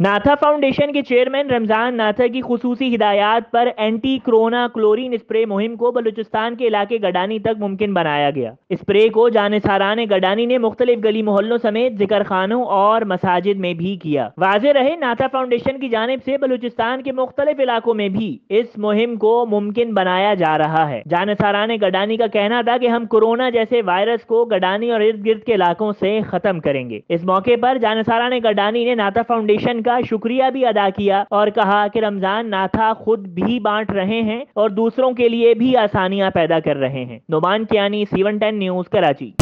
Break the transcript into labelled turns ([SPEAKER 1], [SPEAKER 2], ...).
[SPEAKER 1] नाथा फाउंडेशन के चेयरमैन रमज़ान नाथा की खसूसी हिदायत पर एंटी कोरोना क्लोरीन स्प्रे मुहिम को बलूचिस्तान के इलाके गडानी तक मुमकिन बनाया गया। स्प्रे को जानसारान गडानी ने मुख्तलिफ़ गली मोहल्लों समेत ज़िक्र खानों और मसाजिद में भी किया। वाजे रहे, नाथा फाउंडेशन की जानब से बलूचिस्तान के मुख्तलिफ़ इलाकों में भी इस मुहिम को मुमकिन बनाया जा रहा है। जानसारान गडानी का कहना था की हम कोरोना जैसे वायरस को गडानी और इर्द गिर्द के इलाकों से खत्म करेंगे। इस मौके पर जानसारान गडानी ने नाथा फाउंडेशन का शुक्रिया भी अदा किया और कहा कि रमज़ान नाथा खुद भी बांट रहे हैं और दूसरों के लिए भी आसानियाँ पैदा कर रहे हैं। Nauman Kiyani seven ten news Karachi.